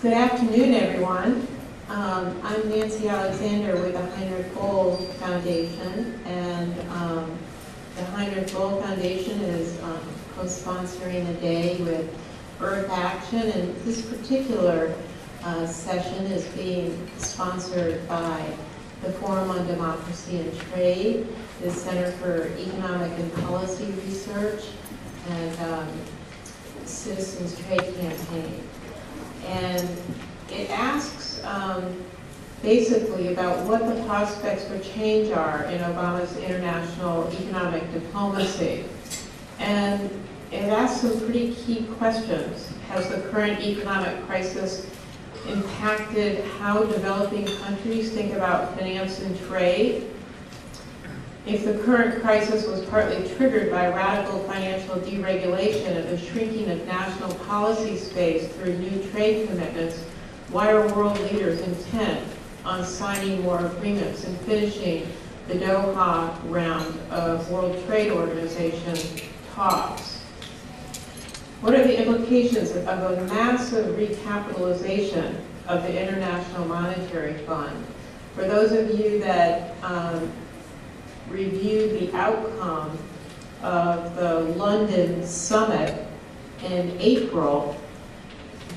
Good afternoon, everyone. Um, I'm Nancy Alexander with the Heinrich Boll Foundation, and um, the Heinrich Boll Foundation is um, co-sponsoring a day with Earth Action, and this particular uh, session is being sponsored by the Forum on Democracy and Trade, the Center for Economic and Policy Research, and um, Citizens Trade Campaign. And it asks um, basically about what the prospects for change are in Obama's international economic diplomacy. And it asks some pretty key questions. Has the current economic crisis impacted how developing countries think about finance and trade? If the current crisis was partly triggered by radical financial deregulation and the shrinking of national policy space through new trade commitments, why are world leaders intent on signing more agreements and finishing the Doha round of World Trade Organization talks? What are the implications of a massive recapitalization of the International Monetary Fund? For those of you that um, review the outcome of the London summit in April,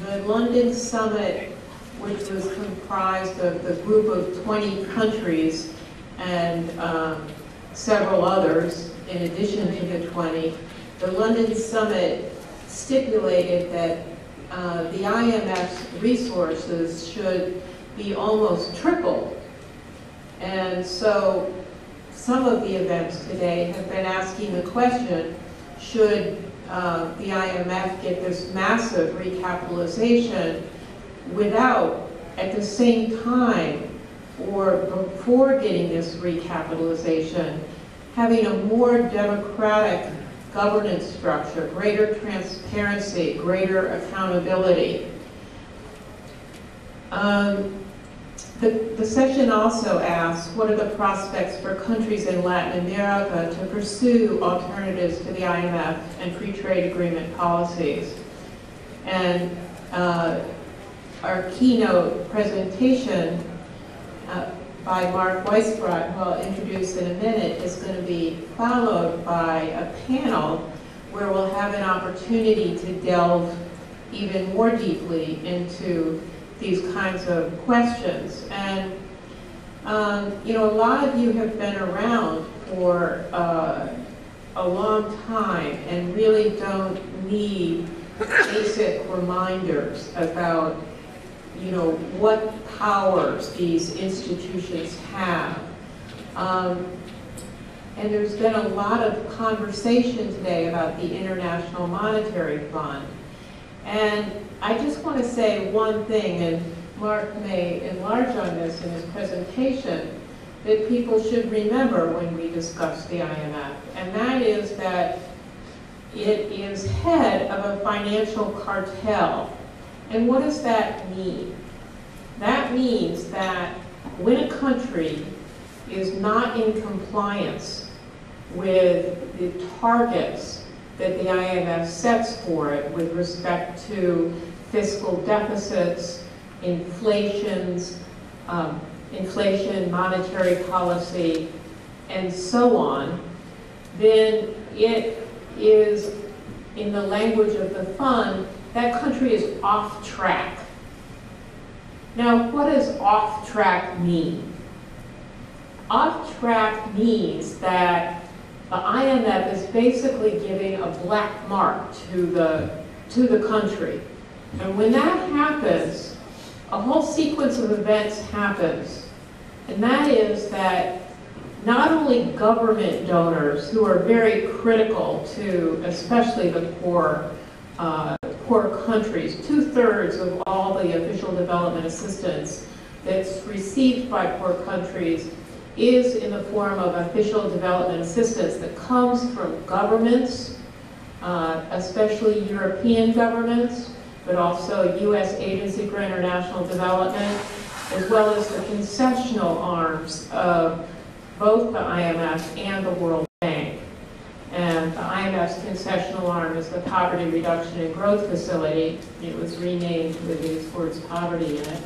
the London summit, which was comprised of the group of 20 countries and um, several others in addition to the 20, the London summit stipulated that uh, the IMF's resources should be almost tripled. And so some of the events today have been asking the question, should uh, the IMF get this massive recapitalization without, at the same time, or before getting this recapitalization, having a more democratic governance structure, greater transparency, greater accountability. Um, the, the session also asks, what are the prospects for countries in Latin America to pursue alternatives to the IMF and free trade agreement policies? And uh, our keynote presentation uh, by Mark Weisbrot, who I'll introduce in a minute, is going to be followed by a panel where we'll have an opportunity to delve even more deeply into these kinds of questions. And, um, you know, a lot of you have been around for uh, a long time and really don't need basic reminders about you know, what powers these institutions have. Um, and there's been a lot of conversation today about the International Monetary Fund. And I just want to say one thing, and Mark may enlarge on this in his presentation, that people should remember when we discuss the IMF, and that is that it is head of a financial cartel and what does that mean? That means that when a country is not in compliance with the targets that the IMF sets for it with respect to fiscal deficits, inflations, um, inflation, monetary policy, and so on, then it is, in the language of the fund, that country is off track. Now, what does off track mean? Off track means that the IMF is basically giving a black mark to the, to the country. And when that happens, a whole sequence of events happens. And that is that not only government donors who are very critical to especially the poor uh, poor countries. Two-thirds of all the official development assistance that's received by poor countries is in the form of official development assistance that comes from governments, uh, especially European governments, but also U.S. Agency for International Development, as well as the concessional arms of both the IMF and the World Bank. And the IMF's concessional arm is the Poverty Reduction and Growth Facility. It was renamed with these words poverty in it.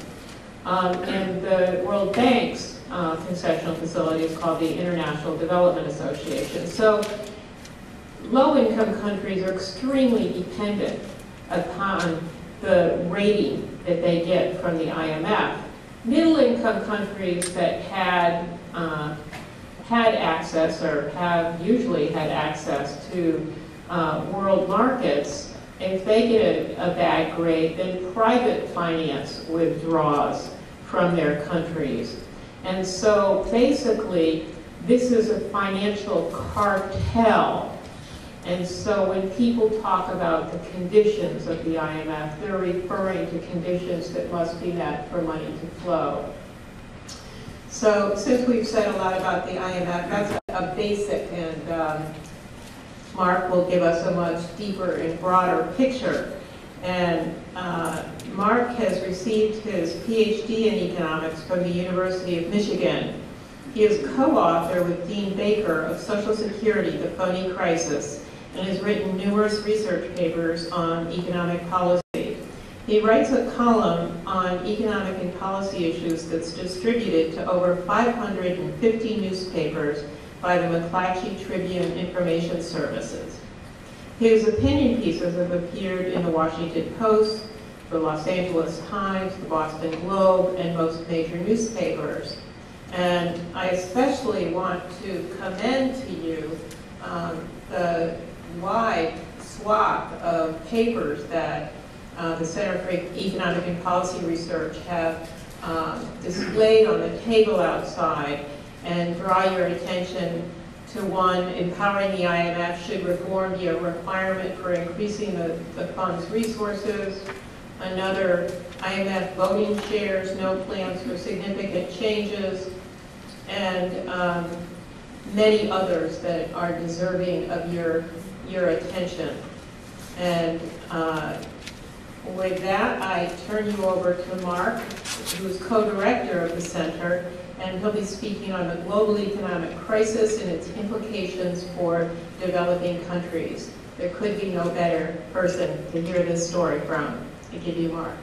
Um, and the World Bank's uh, concessional facility is called the International Development Association. So low-income countries are extremely dependent upon the rating that they get from the IMF. Middle-income countries that had uh, had access or have usually had access to uh, world markets, if they get a, a bad grade, then private finance withdraws from their countries. And so basically, this is a financial cartel. And so when people talk about the conditions of the IMF, they're referring to conditions that must be met for money to flow. So since we've said a lot about the IMF, that's a basic, and um, Mark will give us a much deeper and broader picture. And uh, Mark has received his PhD in economics from the University of Michigan. He is co-author with Dean Baker of Social Security, The Phony Crisis, and has written numerous research papers on economic policy. He writes a column on economic and policy issues that's distributed to over 550 newspapers by the McClatchy Tribune Information Services. His opinion pieces have appeared in the Washington Post, the Los Angeles Times, the Boston Globe, and most major newspapers. And I especially want to commend to you um, the wide swath of papers that uh, the Center for Economic and Policy Research have um, displayed on the table outside and draw your attention to one, empowering the IMF should reform be a requirement for increasing the, the fund's resources. Another, IMF voting shares, no plans for significant changes. And um, many others that are deserving of your, your attention. And uh, with that, I turn you over to Mark, who is co-director of the center, and he'll be speaking on the global economic crisis and its implications for developing countries. There could be no better person to hear this story from. Give you Mark.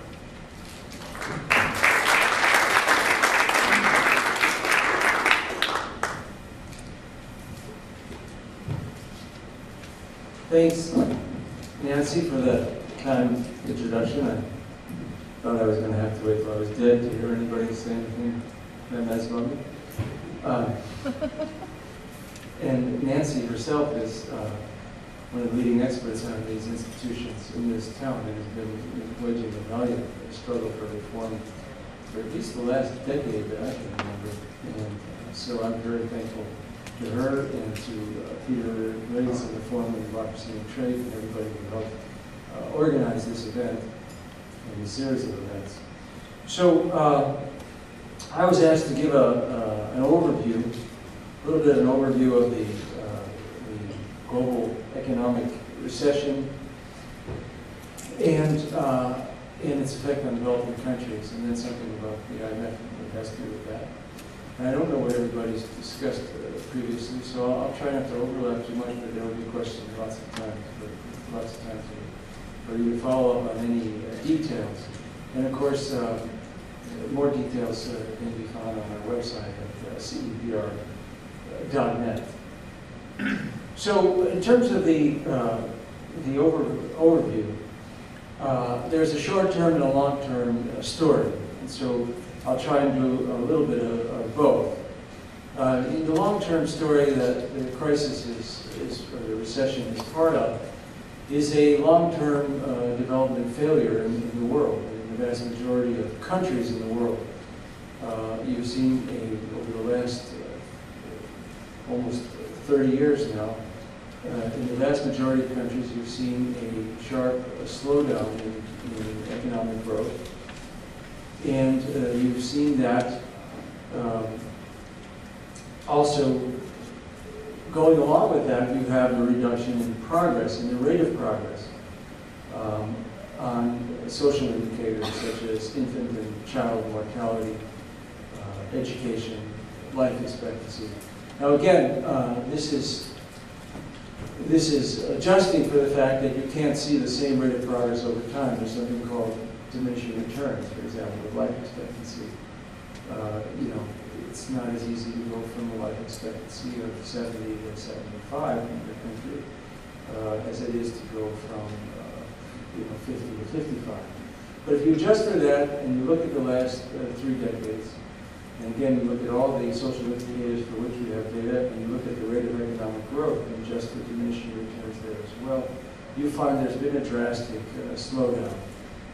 Thanks, Nancy, for the kind introduction. I thought I was going to have to wait till I was dead to hear anybody say anything nice about. Uh, and Nancy herself is uh, one of the leading experts on these institutions in this town and has been waging a valiant struggle for reform for at least the last decade that I can remember. And so I'm very thankful to her and to uh, Peter Riggs and the Forum of Democracy and Trade and everybody who helped uh, organize this event and a series of events. So uh, I was asked to give a, uh, an overview, a little bit of an overview of the, uh, the global economic recession and, uh, and its effect on developing countries, and then something about the IMF that has to do with that. And I don't know what everybody's discussed uh, previously, so I'll, I'll, try not to overlap too much, but there will be questions lots of times, lots of times for you to follow up on any uh, details. And of course, uh, more details uh, can be found on our website at cepr.net. So in terms of the, uh, the over, overview, uh, there's a short-term and a long-term uh, story. And so I'll try and do a little bit of, of both. in the long-term story that the crisis is, is, or the recession is part of, is a long-term uh, development failure in, in, the world, the vast majority of countries in the world. Uh, you've seen a, over the last uh, almost 30 years now, uh, in the vast majority of countries, you've seen a sharp slowdown in, in, economic growth. And uh, you've seen that um, also going along with that, you have a reduction in progress, in the rate of progress um, on social indicators such as infant and child mortality, uh, education, life expectancy. Now again, uh, this is this is adjusting for the fact that you can't see the same rate of progress over time. There's something called diminishing returns, for example, with life expectancy. Uh, you know, it's not as easy to go from a life expectancy of 70 to 75 in your country uh, as it is to go from, uh, you know, 50 to 55. But if you adjust for that and you look at the last uh, three decades, and again, you look at all the social indicators for which we have data, and you look at the rate of economic growth and adjust for diminishing returns there as well, you find there's been a drastic uh, slowdown.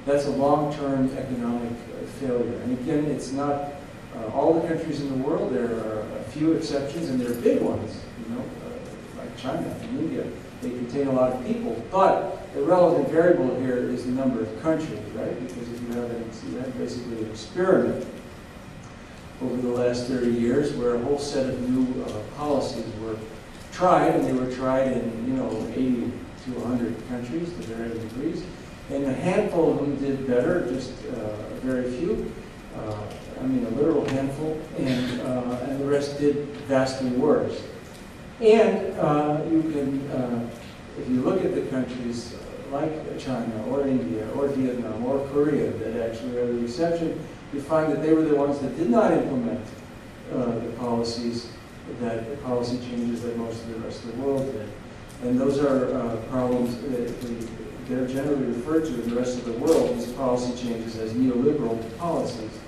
That's a long-term economic uh, failure. And again, it's not uh, all the countries in the world. There are a few exceptions, and they're big ones, you know, uh, like China and India. They contain a lot of people. But the relevant variable here is the number of countries, right? Because if you have, an, basically an experiment over the last 30 years where a whole set of new uh, policies were tried, and they were tried in, you know, 80 to 100 countries to varying degrees. And a handful of them did better, just uh, very few. Uh, I mean, a literal handful, and, uh, and the rest did vastly worse. And uh, you can, uh, if you look at the countries like China or India or Vietnam or Korea that actually are the exception, you find that they were the ones that did not implement uh, the policies that the policy changes that most of the rest of the world did. And those are uh, problems that we, they're generally referred to in the rest of the world, these policy changes as neoliberal policies.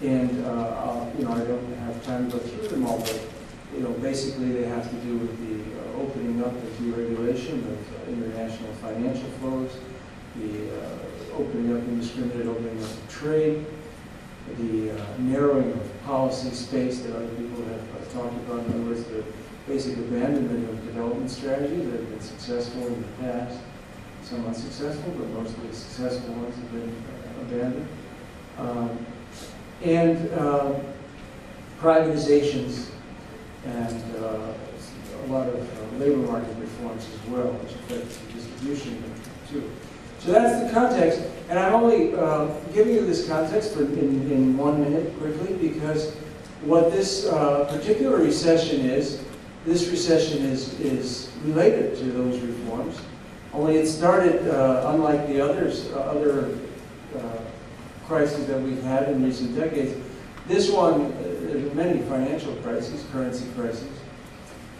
And, uh, uh, you know, I don't have time to go through them all, but, you know, basically they have to do with the uh, opening up of deregulation of uh, international financial flows, the uh, opening up, indiscriminate opening up of trade, the uh, narrowing of policy space that other people have talked about. In other words, the basic abandonment of development strategies that have been successful in the past. Some unsuccessful, but mostly successful ones have been uh, abandoned. Um, and uh, privatizations and uh, a lot of uh, labor market reforms as well, which affect distribution too. So that's the context, and I'm only uh, giving you this context for in, in one minute quickly because what this uh, particular recession is, this recession is, is related to those reforms, only it started, uh, unlike the others, uh, other uh, crises that we've had in recent decades. This one, many financial crises, currency crises,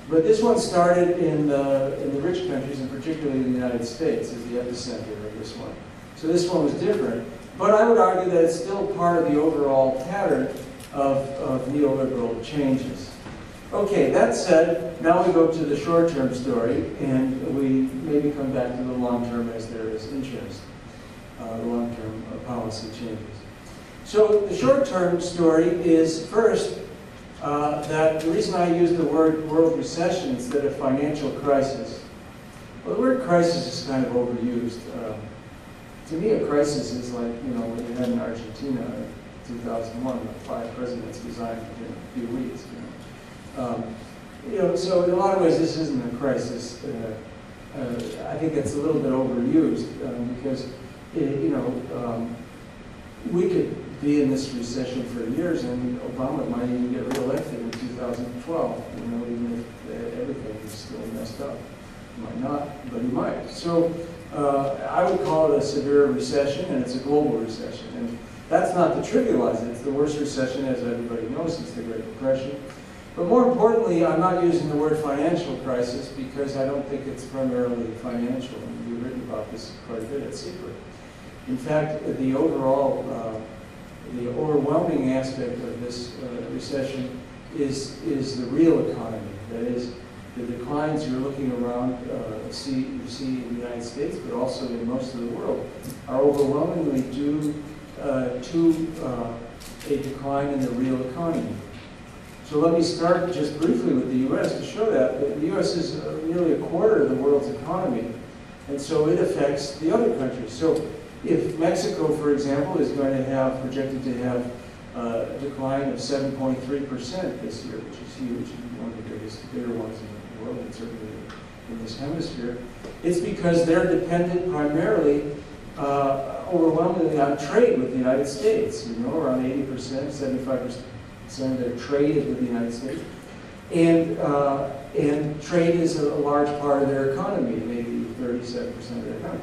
but this one started in the, in the rich countries, and particularly in the United States, as the epicenter of this one. So this one was different, but I would argue that it's still part of the overall pattern of, of neoliberal changes. Okay, that said, now we go to the short-term story, and we maybe come back to the long-term as there is interest, uh, the long-term uh, policy changes. So the short-term story is first uh, that the reason I use the word world recession instead of financial crisis, well, the word crisis is kind of overused. Uh, to me, a crisis is like, you know, what you had in Argentina in 2001, when five presidents resigned within a few weeks. You know, um, you know so in a lot of ways, this isn't a crisis. Uh, uh I think it's a little bit overused um, because, it, you know, um, we could be in this recession for years, and Obama might even get reelected in 2012, you know, even if everything is still messed up. Might not, but he might. So uh, I would call it a severe recession, and it's a global recession. And that's not to trivialize it. It's the worst recession, as everybody knows, since the Great Depression. But more importantly, I'm not using the word financial crisis because I don't think it's primarily financial. We've written about this quite a bit at Secret. In fact, the overall uh, the overwhelming aspect of this uh, recession is, is the real economy. That is, the declines you're looking around, uh, see, you see in the United States, but also in most of the world, are overwhelmingly due uh, to uh, a decline in the real economy. So let me start just briefly with the U.S. to show that. The U.S. is uh, nearly a quarter of the world's economy, and so it affects the other countries. So if Mexico, for example, is going to have, projected to have uh, a decline of 7.3% this year, which is huge, one of the biggest, bigger ones in the world, and certainly in this hemisphere, it's because they're dependent primarily, uh, overwhelmingly on trade with the United States. You know, around 80%, 75% of their trade is with the United States. And, uh, And trade is a a large part of their economy, maybe 37% of their economy.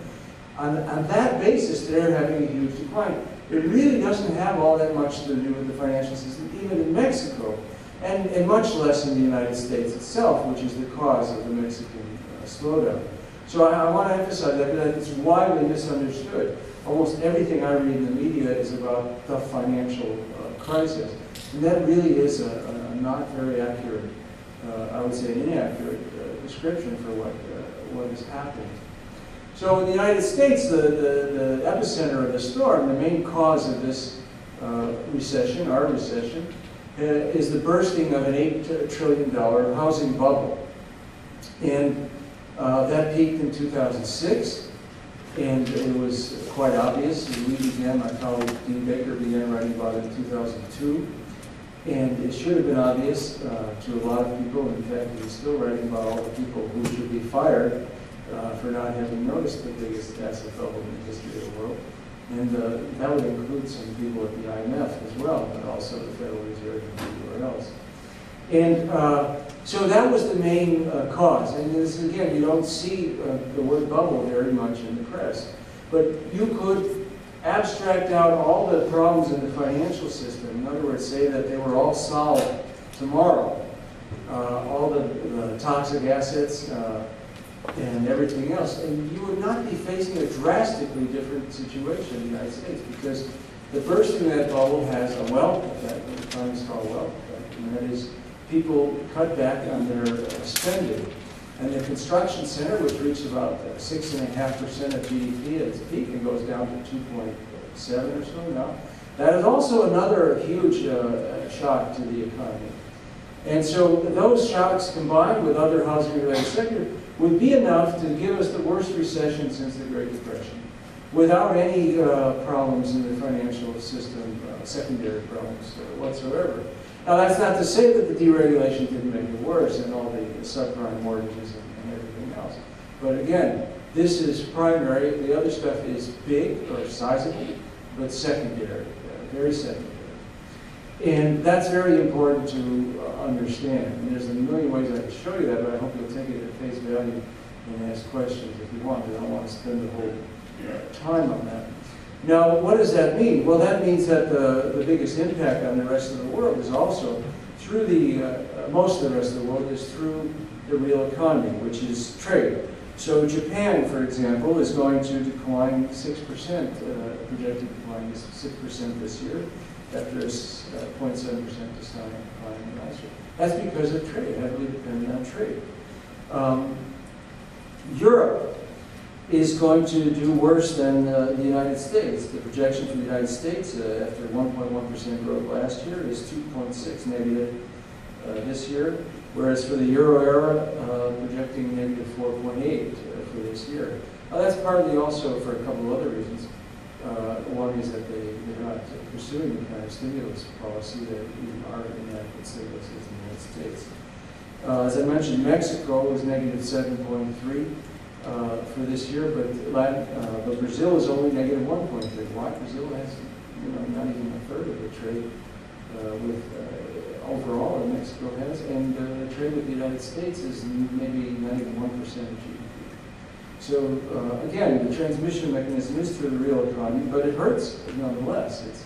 On, on that basis, they're having a huge decline. It really doesn't have all that much to do with the financial system, even in Mexico, and, and much less in the United States itself, which is the cause of the Mexican uh, slowdown. So I, I want to emphasize that, that it's widely misunderstood. Almost everything I read in the media is about the financial uh, crisis. And that really is a, a not very accurate, uh, I would say inaccurate uh, description for what, uh, what is happening. So in the United States, the, the, the epicenter of the storm, the main cause of this uh, recession, our recession, uh, is the bursting of an $8 trillion housing bubble. And uh, that peaked in 2006, and it was quite obvious. We began, my colleague Dean Baker began writing about it in 2002. And it should have been obvious uh, to a lot of people. In fact, he's still writing about all the people who should be fired uh, for not having noticed the biggest asset bubble in the history of the world. And uh, that would include some people at the IMF as well, but also the Federal Reserve and everywhere else. And uh, so that was the main uh, cause. And this, again, you don't see uh, the word bubble very much in the press. But you could abstract out all the problems in the financial system. In other words, say that they were all solved tomorrow. All the, the toxic assets, and everything else. And you would not be facing a drastically different situation in the United States because the bursting of that bubble has a wealth effect, what economists call wealth effect, and that is people cut back on their uh, spending. And the construction center, which reached about uh, six and a half percent of GDP at its peak and goes down to 2.7 or so now, that is also another huge uh, shock to the economy. And so those shocks combined with other housing-related sectors would be enough to give us the worst recession since the Great Depression, without any uh, problems in the financial system, uh, secondary problems whatsoever. Now, that's not to say that the deregulation didn't make it worse and all the subprime mortgages and, and everything else. But again, this is primary. The other stuff is big or sizable, but secondary, uh, very secondary. And that's very important to uh, understand. And there's a million ways I can show you that, but I hope you'll take it at face value and ask questions if you want. I don't want to spend the whole uh, time on that. Now, what does that mean? Well, that means that the, the biggest impact on the rest of the world is also through the, uh, most of the rest of the world is through the real economy, which is trade. So Japan, for example, is going to decline 6%, uh, projected decline is 6% this year after a 0.7% decline last year. That's because of trade, heavily dependent on trade. Um, Europe is going to do worse than uh, the United States. The projection for the United States uh, after 1.1% growth last year is 2.6 negative uh, this year, whereas for the euro area, uh, projecting negative 4.8 uh, for this year. That's partly also for a couple of other reasons. Uh, one is that they, they're not pursuing the kind of stimulus policy that even are enacted stimulus in the United States. Uh, as I mentioned, Mexico was negative 7.3 uh, for this year, but Latin, uh, but Brazil is only negative 1.3. Why? Brazil has you know not even a third of the trade uh, with uh, overall that Mexico has, and the trade with the United States is maybe not even one percent of GDP. So uh, again, the transmission mechanism is through the real economy, but it hurts nonetheless. It's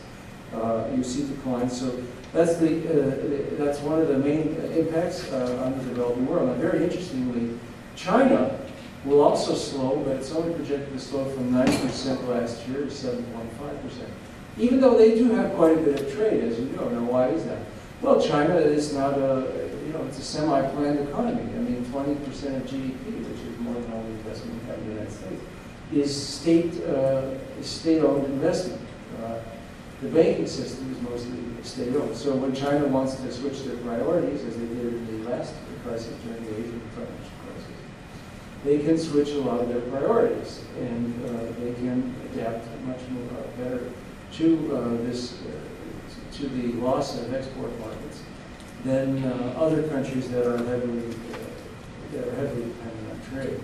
uh, you see declines. So that's the uh, that's one of the main impacts uh, on the developing world. Now, very interestingly, China will also slow, but it's only projected to slow from 9% last year to 7.5%. Even though they do have quite a bit of trade, as you know. Now, why is that? Well, China is not a, you know, it's a semi-planned economy. I mean, 20% of GDP, which is more than all the investment we have in the United States, is state, uh, investment. Uh, the banking system is mostly state-owned. So when China wants to switch their priorities, as they did in the last crisis during the Asian financial crisis, they can switch a lot of their priorities, and uh, they can adapt much more better to this, to the loss of export markets than uh, other countries that are heavily, uh, that are heavily dependent on trade.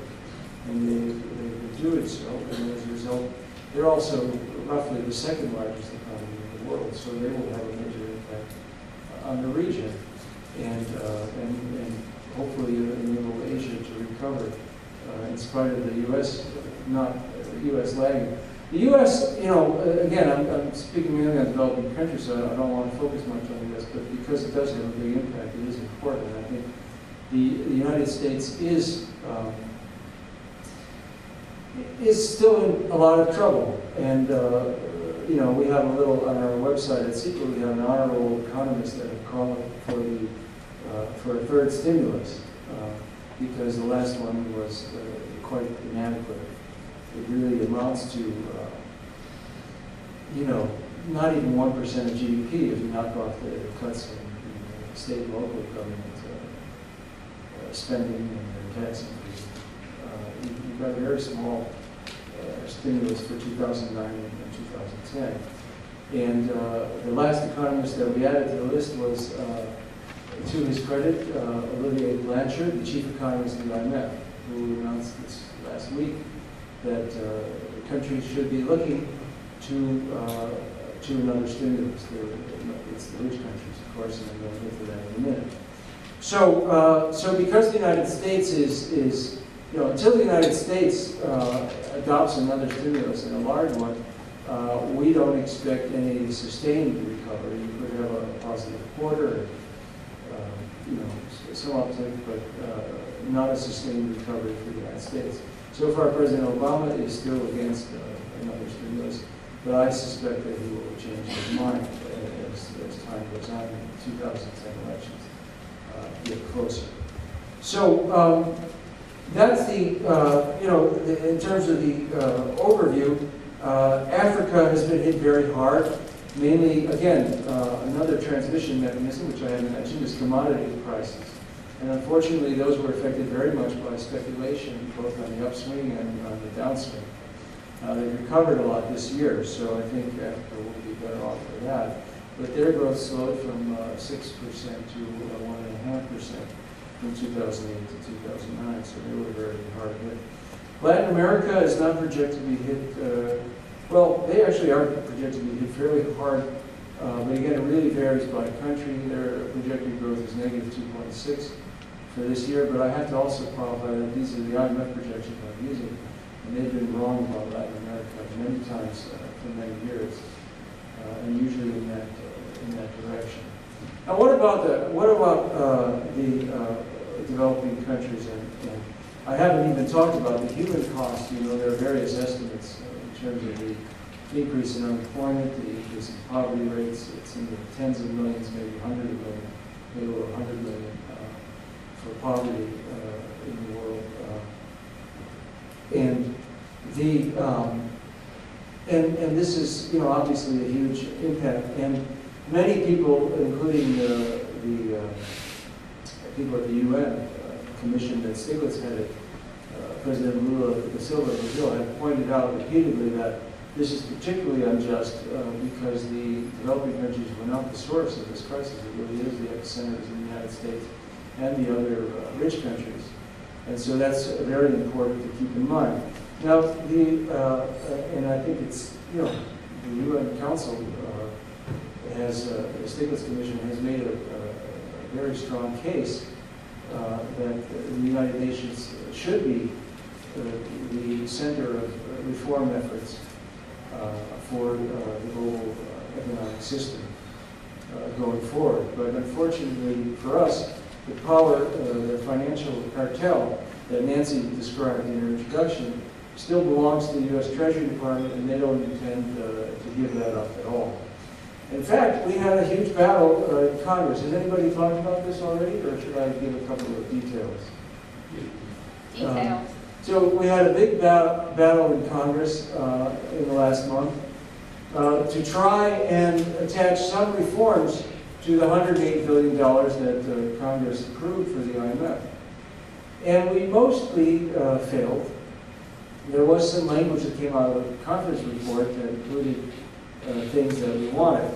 And they, they do so, and as a result, they're also roughly the second largest economy in the world, so they will have a major impact on the region. And, uh, and, and hopefully enable Asia to recover uh, in spite of the U.S. not, uh, U.S. lagging. The U.S., you know, uh, again, I'm, I'm speaking mainly on developing countries, so I don't want to focus much on this, but because it does have a big impact, it is important. I think the, the United States is um, is still in a lot of trouble. And, uh, you know, we have a little, on our website at CEPR, we have an honorable economist that have called for the, uh, for a third stimulus, uh, because the last one was uh, quite inadequate. It really amounts to, uh, you know, not even 1% of GDP if you knock off the cuts in, in state and local government spending and tax increases. Uh, you- You've got very small uh, stimulus for 2009 and 2010. And uh, the last economist that we added to the list was, uh, to his credit, uh, Olivier Blanchard, the chief economist of the IMF, who announced this last week that uh, countries should be looking to, to another stimulus. They're- It's the rich countries, of course, and I'm going to get to that in a minute. So, uh, so because the United States is, is, you know, until the United States uh, adopts another stimulus and a large one, uh, we don't expect any sustained recovery. You could have a positive quarter, uh, you know, some uptick, but uh, not a sustained recovery for the United States. So far, President Obama is still against uh, another stimulus, but I suspect that he will change his mind as, as time goes on in the 2010 elections uh, get closer. So um, that's the, uh, you know, the, in terms of the uh, overview, uh, Africa has been hit very hard. Mainly, again, uh, another transmission mechanism, which I haven't mentioned, is commodity prices. And unfortunately, those were affected very much by speculation, both on the upswing and on the downswing. Uh, they recovered a lot this year, so I think Africa will be better off for that. But their growth slowed from 6% to 1 percent from 2008 to 2009, so they were very hard hit. Latin America is not projected to be hit, uh, well, they actually are projected to be hit fairly hard, um, uh, but again, it really varies by country. Their projected growth is negative 2.6 for this year, but I have to also qualify that these are the IMF projections I'm using, and they've been wrong about Latin America many times uh, for many years, uh, and usually in that, uh, in that direction. Now, what about the, what about uh, the uh, developing countries? And, and I haven't even talked about the human cost. You know, there are various estimates in terms of the increase in unemployment, the increase in poverty rates. It's in the tens of millions, maybe hundreds 100 million, maybe over 100 million uh, for poverty uh, in the world. Uh, and the um, and, and this is, you know, obviously a huge impact. And many people, including the uh, people at the UN uh, commission that Stiglitz headed, uh, President Lula da Silva of Brazil, have pointed out repeatedly that this is particularly unjust uh, because the developing countries were not the source of this crisis. It really is the epicenters in the United States and the other rich countries. And so that's very important to keep in mind. Now, the, uh, and I think it's, you know, the UN Council uh, has, uh, the Stiglitz Commission has made a, a, very strong case uh, that the United Nations should be uh, the center of reform efforts uh, for uh, the global economic system going forward. But unfortunately for us, the power, the financial cartel that Nancy described in her introduction still belongs to the U.S. Treasury Department, and they don't intend uh, to give that up at all. In fact, we had a huge battle uh, in Congress. Has anybody talked about this already, or should I give a couple of details? Details. So we had a big bat- battle in Congress uh, in the last month uh, to try and attach some reforms to the $108 billion that uh, Congress approved for the IMF. And we mostly uh, failed. There was some language that came out of the conference report that included uh, things that we wanted.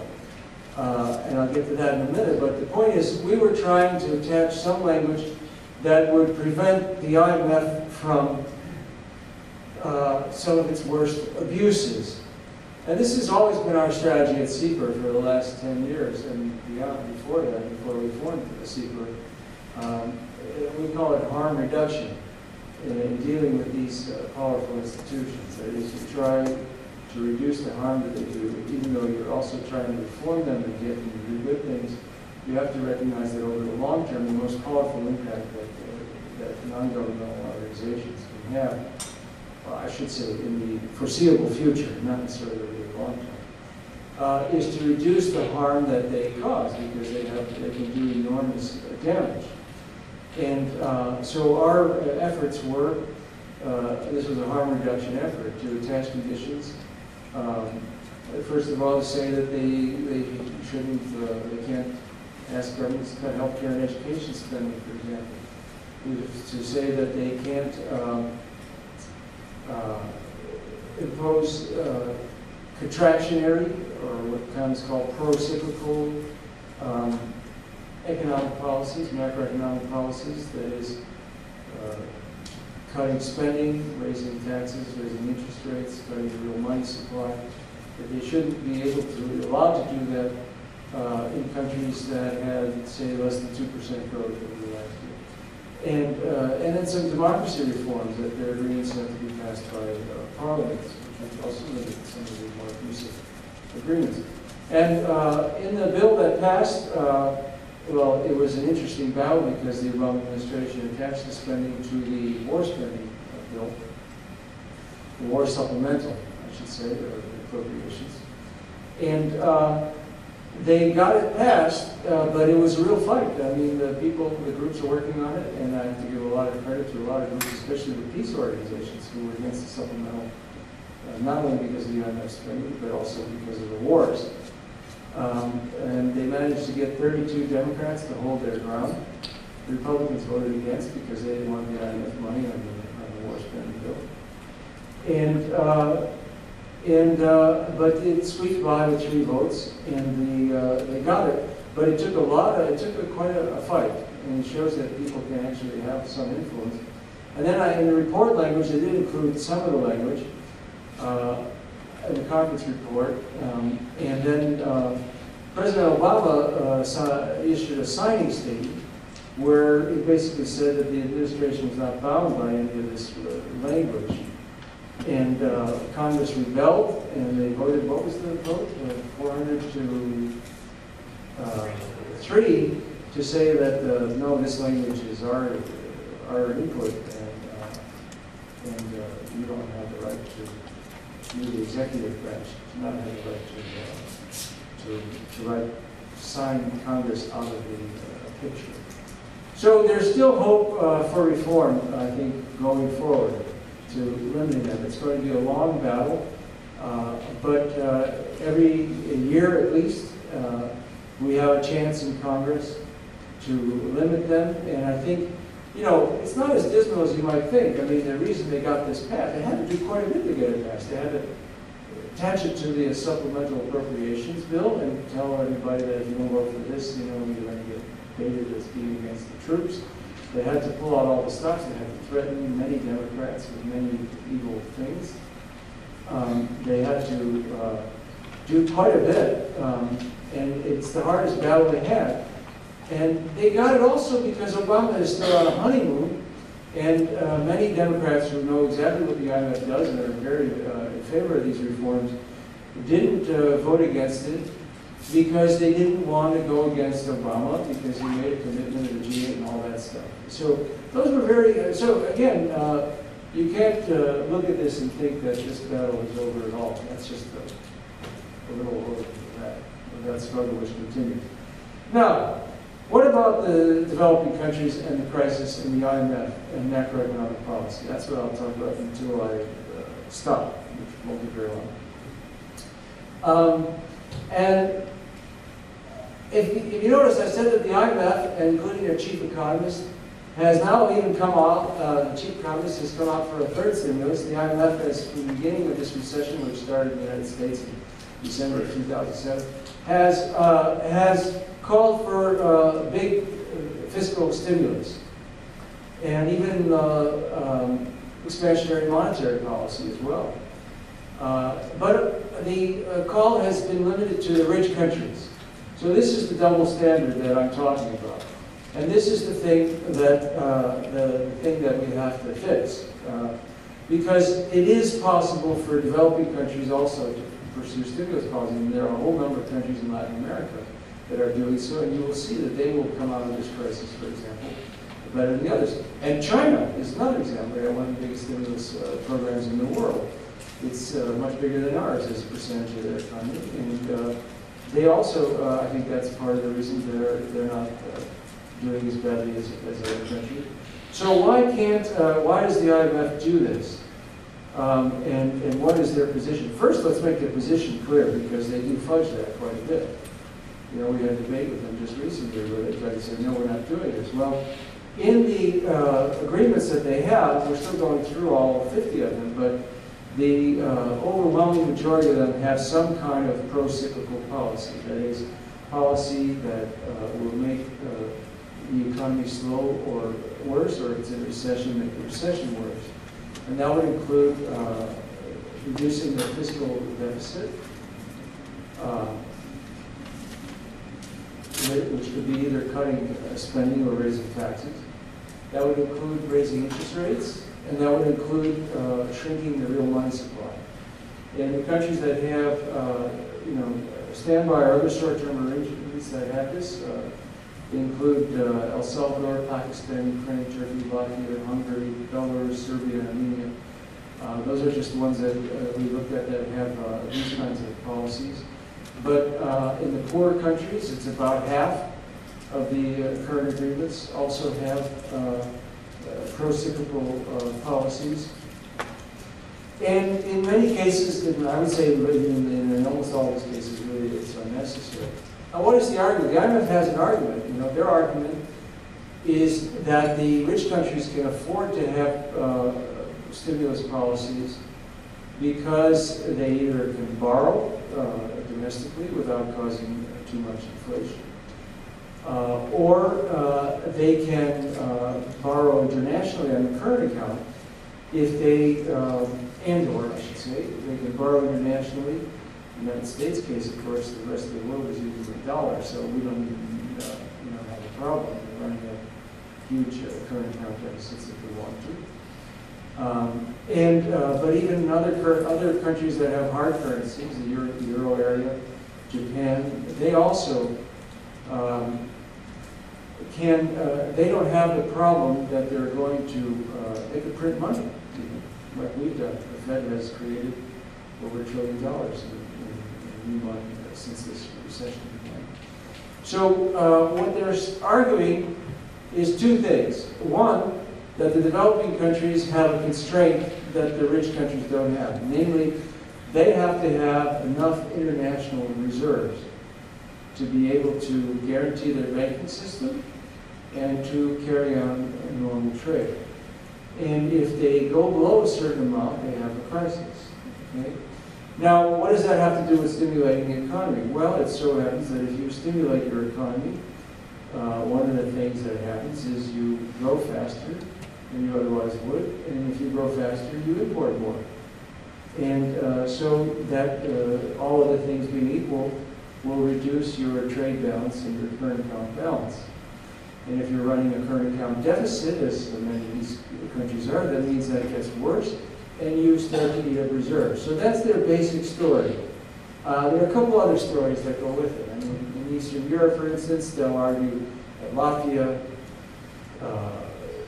Uh, and I'll get to that in a minute, but the point is, we were trying to attach some language that would prevent the IMF from uh, some of its worst abuses. And this has always been our strategy at CEPR for the last 10 years and beyond, before that, before we formed CEPR. Um, we call it harm reduction in dealing with these uh, powerful institutions. That is, to try to reduce the harm that they do, even though you're also trying to reform them and get them to do good things, you have to recognize that over the long term, the most powerful impact that, uh, that non-governmental organizations can have, well, I should say, in the foreseeable future, not necessarily the long term, uh, is to reduce the harm that they cause because they have they can do enormous damage. And uh, so our efforts were, uh, this was a harm reduction effort to attach conditions. Um, first of all, to say that they, they shouldn't, uh, they can't ask governments to cut healthcare and education spending, for example. To, say that they can't um, uh, impose uh, contractionary, or what Keynes called pro-cyclical um, economic policies, macroeconomic policies, that is, uh, cutting spending, raising taxes, interest rates, cutting the real money supply, that they shouldn't be able to, allowed to do that uh, in countries that had, say, less than 2% growth over the last year. And, uh, and then some democracy reforms that their agreements have to be passed by uh, parliaments, which also limit some of the more abusive agreements. And uh, in the bill that passed, uh, well, it was an interesting battle because the Obama administration attached the spending to the war spending bill, war supplemental, I should say, appropriations. And uh, they got it passed, uh, but it was a real fight. I mean, the people, the groups are working on it, and I have to give a lot of credit to a lot of groups, especially the peace organizations who were against the supplemental, uh, not only because of the IMF spending, but also because of the wars. Um, and they managed to get 32 Democrats to hold their ground. Republicans voted against because they didn't want the IMF money on the, on the war spending. And, uh, and uh, but it squeaked by with three votes, and the, uh, they got it. But it took a lot of, it took a, quite a, a fight, and it shows that people can actually have some influence. And then I, in the report language, they did include some of the language. Uh, in the conference report. Um, and then uh, President Obama uh, issued a signing statement where he basically said that the administration was not bound by any of this uh, language. And uh, Congress rebelled, and they voted, what was the vote? Uh, 400 to uh, 3 to say that, no, this language is our, our input, and, and you don't have the right to you, the executive branch, do not have the right to, uh, to, to write, sign Congress out of the uh, picture. So there's still hope uh, for reform, I think, going forward to limiting them. It's going to be a long battle, uh, but uh, every year at least, uh, we have a chance in Congress to limit them, and I think you know, it's not as dismal as you might think. I mean, the reason they got this passed, they had to do quite a bit to get it passed. They had to attach it to the supplemental appropriations bill and tell everybody that if you don't vote for this, you know, you're going to get baited as being against the troops. They had to pull out all the stops. They had to threaten many Democrats with many evil things. Um, they had to uh, do quite a bit, um, and it's the hardest battle they had. And they got it also because Obama is still on a honeymoon, and uh, many Democrats who know exactly what the IMF does and are very uh, in favor of these reforms didn't uh, vote against it because they didn't want to go against Obama because he made a commitment to the G8 and all that stuff. So those were very, uh, so again, uh, you can't uh, look at this and think that this battle is over at all. That's just a, a little over that. That struggle which continues. Now, what about the developing countries and the crisis in the IMF and macroeconomic policy? That's what I'll talk about until I uh, stop, which won't be very long. Um, and if, if, you notice, I said that the IMF, including their chief economist, has now even come out, uh, the chief economist has come out for a third stimulus. The IMF has, from the beginning of this recession, which started in the United States in December of 2007, has, uh, has called for uh, big fiscal stimulus and even uh, um, expansionary monetary policy as well. Uh, but the uh, call has been limited to the rich countries. So this is the double standard that I'm talking about. And this is the thing that, uh, the thing that we have to fix. Because it is possible for developing countries also to pursue stimulus policy. And there are a whole number of countries in Latin America that are doing so, and you will see that they will come out of this crisis, for example, better than the others. And China is another example. They have one of the biggest stimulus uh, programs in the world. It's uh, much bigger than ours as a percentage of their economy. And uh, they also, uh, I think that's part of the reason they're, they're not uh, doing as badly as, as other countries. So why can't, uh, why does the IMF do this? Um, and, and what is their position? First, let's make their position clear because they do fudge that quite a bit. You know, we had a debate with them just recently where they tried to say, no, we're not doing this. Well, in the uh, agreements that they have, we're still going through all 50 of them, but the uh, overwhelming majority of them have some kind of pro-cyclical policy. That is, policy that uh, will make uh, the economy slow or worse, or it's in recession, make the recession worse. And that would include uh, reducing the fiscal deficit, uh, which could be either cutting uh, spending or raising taxes. That would include raising interest rates, and that would include uh, shrinking the real money supply. In the countries that have, uh, you know, standby or other short-term arrangements that have this, uh, include uh, El Salvador, Pakistan, Ukraine, Turkey, Latvia, Hungary, Belarus, Serbia, and Armenia. Uh, those are just the ones that uh, we looked at that have these kinds of policies. But in the poorer countries, it's about half of the current agreements also have pro-cyclical uh, policies. And in many cases, I would say in, almost all these cases, really it's unnecessary. Now, what is the argument? The IMF has an argument. You know, their argument is that the rich countries can afford to have uh, stimulus policies because they either can borrow uh, domestically without causing too much inflation, or uh, they can uh, borrow internationally on the current account if they, um, and or I should say, they can borrow internationally in the United States case, of course, the rest of the world is using the dollar, so we don't even, uh, you know, have a problem running a huge uh, current account deficits if we want to. Um, and, uh, but even in other, other countries that have hard currencies, the Euro, the Euro area, Japan, they also um, can, uh, they don't have the problem that they're going to, uh, they could print money, like we've done. The Fed has created over a trillion dollars in, in, in new money since this recession began. So uh, what they're arguing is two things. One, that the developing countries have a constraint that the rich countries don't have. Namely, they have to have enough international reserves to be able to guarantee their banking system and to carry on normal trade. And if they go below a certain amount, they have a crisis. Okay? Now, what does that have to do with stimulating the economy? Well, it so happens that if you stimulate your economy, uh, one of the things that happens is you grow faster than you otherwise would, and if you grow faster, you import more. And uh, so that uh, all other things being equal will reduce your trade balance and your current account balance. And if you're running a current account deficit, as many of these countries are, that means that it gets worse, and you start to eat up reserves. So that's their basic story. Uh, there are a couple other stories that go with it. I mean, in Eastern Europe, for instance, they'll argue that Latvia, uh,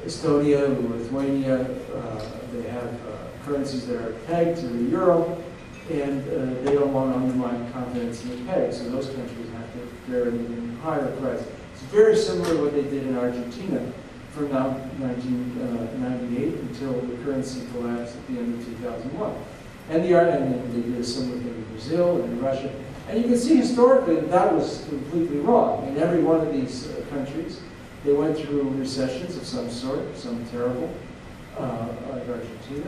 Estonia, Lithuania, uh, they have uh, currencies that are pegged to the euro, and uh, they don't want to undermine confidence in the peg, so those countries have to bear an even higher price. It's very similar to what they did in Argentina from now 1998 until the currency collapsed at the end of 2001. And the and they did a similar thing in Brazil and in Russia. And you can see historically that, that was completely wrong. In every one of these uh, countries, they went through recessions of some sort, some terrible, uh, like Argentina.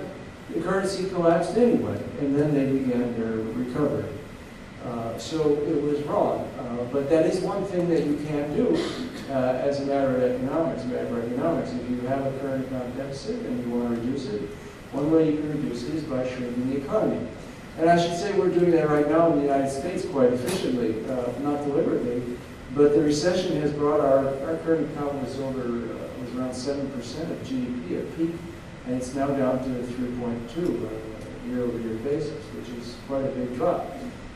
The currency collapsed anyway, and then they began their recovery. Uh, so it was wrong. Uh, but that is one thing that you can't do uh, as a matter of economics, macroeconomics. If you have a current account deficit and you want to reduce it, one way you can reduce it is by shrinking the economy. And I should say we're doing that right now in the United States quite efficiently, uh, not deliberately, But the recession has brought our, our current account was over, uh, was around seven percent of GDP at peak, and it's now down to three point two uh, year-over-year basis, which is quite a big drop.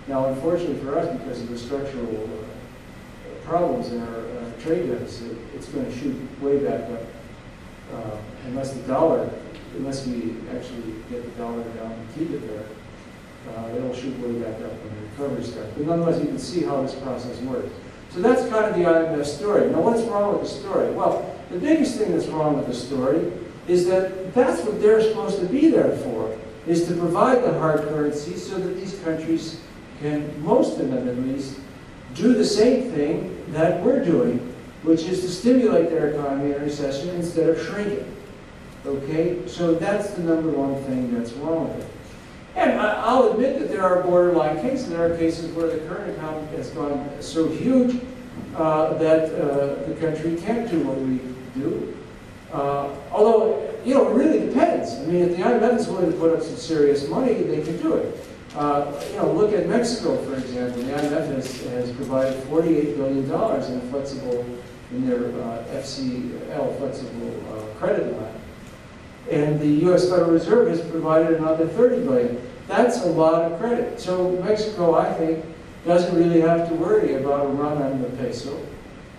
Now, unfortunately for us, because of the structural uh, problems in our uh, trade deficit, it's going to shoot way back up uh, unless the dollar, unless we actually get the dollar down and keep it there. Uh, it'll shoot way back up when the recovery starts. But nonetheless, you can see how this process works. So that's kind of the IMF story. Now, what's wrong with the story? Well, the biggest thing that's wrong with the story is that that's what they're supposed to be there for, is to provide the hard currency so that these countries can, most of them at least, do the same thing that we're doing, which is to stimulate their economy in recession instead of shrink it. Okay? So that's the number one thing that's wrong with it. And I'll admit that there are borderline cases. There are cases where the current account has gone so huge uh, that uh, the country can't do what we do. Uh, although, you know, it really depends. I mean, if the IMF is willing to put up some serious money, they can do it. Uh, you know, look at Mexico, for example. The IMF has, has provided $48 billion in a flexible, in their uh, FCL, flexible uh, credit line. And the U.S. Federal Reserve has provided another 30 billion. That's a lot of credit. So Mexico, I think, doesn't really have to worry about a run on the peso.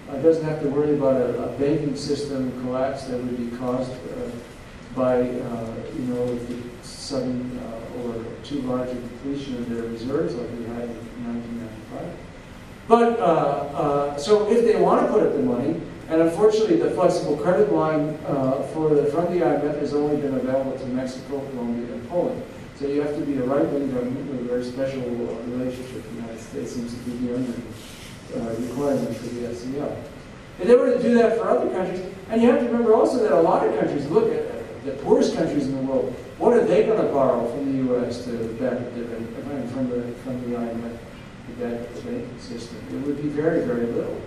Uh, doesn't have to worry about a, a banking system collapse that would be caused uh, by, uh, you know, the sudden uh, or too large a depletion of their reserves like we had in 1995. But, uh, so if they want to put up the money, and unfortunately, the flexible credit line for the, from the IMF has only been available to Mexico, Colombia, and Poland. So you have to be a right-wing government with a very special relationship the United States seems to be the only uh, requirement for the FCL. If they were to do that for other countries, and you have to remember also that a lot of countries, look at the poorest countries in the world, what are they going to borrow from the U.S. to back from the, from the IMF the banking system? It would be very, very little.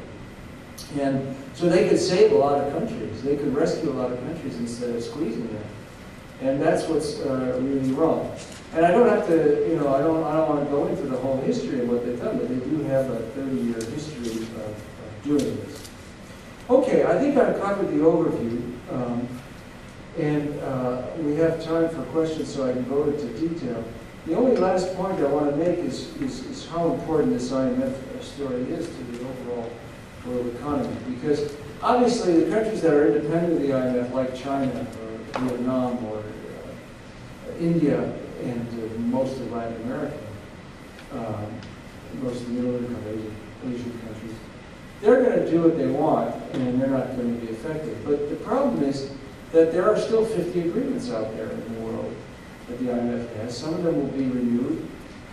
And so they could save a lot of countries. They could rescue a lot of countries instead of squeezing them. And that's what's uh, really wrong. And I don't have to, you know, I don't, I don't want to go into the whole history of what they've done, but they do have a 30-year history of, of doing this. Okay, I think I've covered the overview. Um, and uh, we have time for questions, so I can go into detail. The only last point I want to make is, is, is how important this IMF story is to the overall world economy. Because obviously the countries that are independent of the IMF, like China Vietnam or uh, India and uh, most of Latin America, um, most of the middle income Asian, Asian countries, they're going to do what they want and they're not going to be affected. But the problem is that there are still 50 agreements out there in the world that the IMF has. Some of them will be renewed.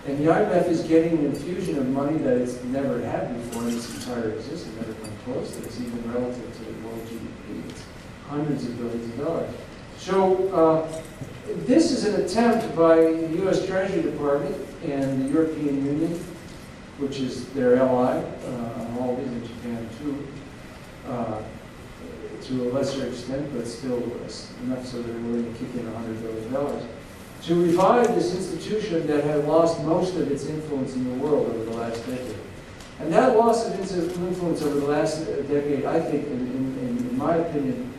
And the IMF is getting an infusion of money that it's never had before in its entire existence, never come close to this, even relative to the world GDP. It's hundreds of billions of dollars. So uh, this is an attempt by the U.S. Treasury Department and the European Union, which is their ally, uh, all in Japan too, uh, to a lesser extent, but still enough so they're willing to kick in $100 billion, to revive this institution that had lost most of its influence in the world over the last decade. And that loss of influence over the last decade, I think, in, in, in my opinion,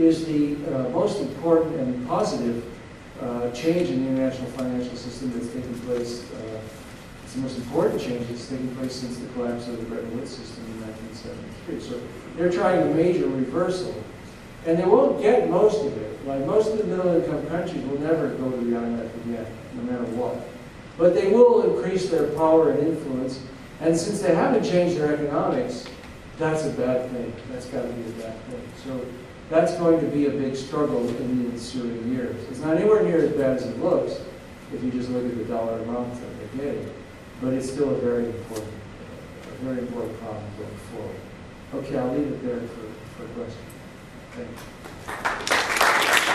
is the uh, most important and positive uh, change in the international financial system that's taken place. Uh, it's the most important change that's taken place since the collapse of the Bretton Woods system in 1973. So they're trying a major reversal. And they won't get most of it. Like most of the middle income countries will never go to the IMF again, no matter what. But they will increase their power and influence. And since they haven't changed their economics, that's a bad thing. That's got to be a bad thing. So that's going to be a big struggle in the ensuing years. It's not anywhere near as bad as it looks if you just look at the dollar amount that they're getting. But it's still a very important, a very important problem going forward. Okay, I'll leave it there for, for questions. Thank you.